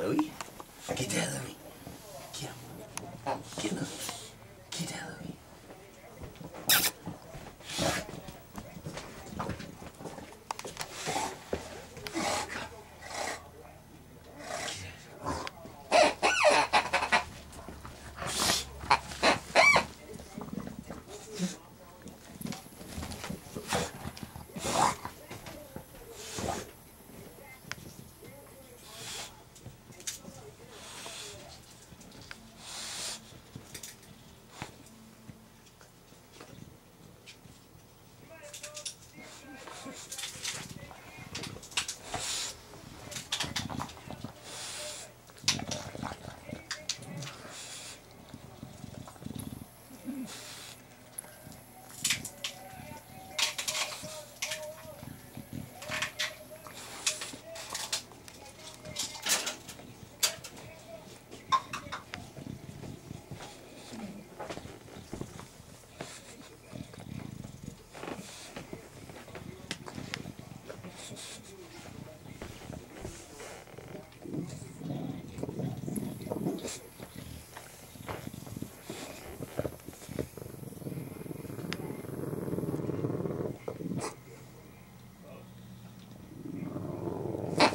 Chloe. Get out.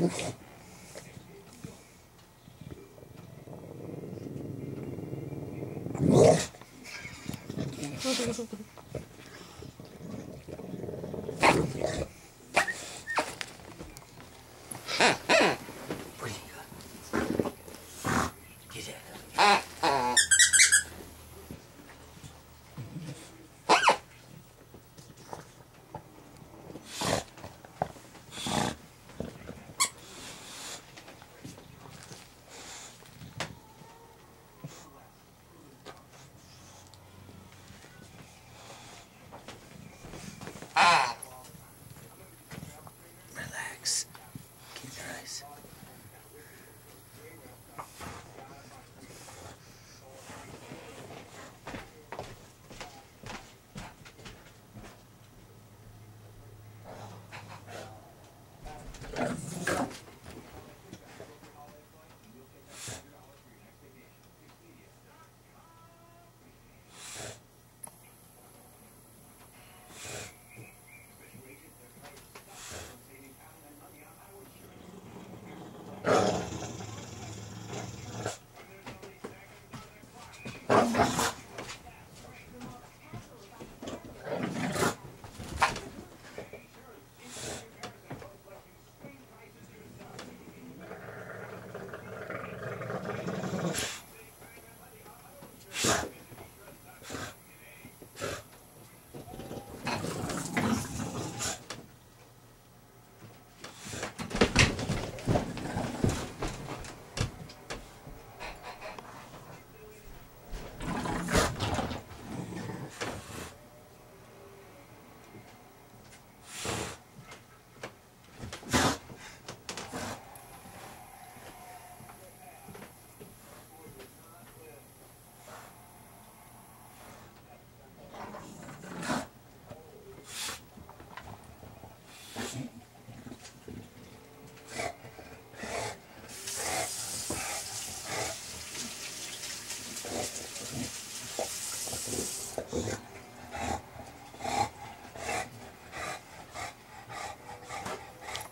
What do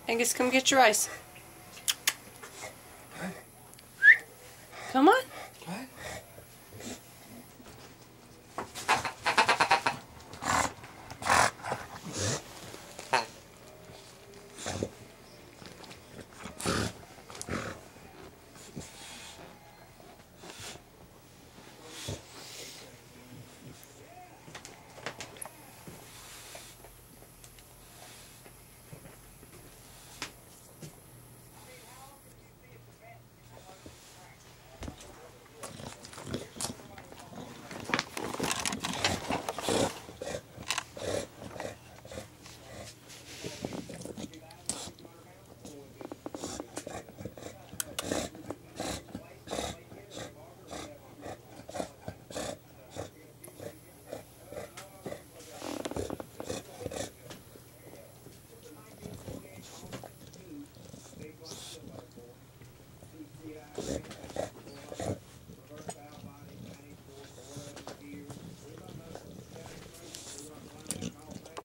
Angus, come get your ice. Come on.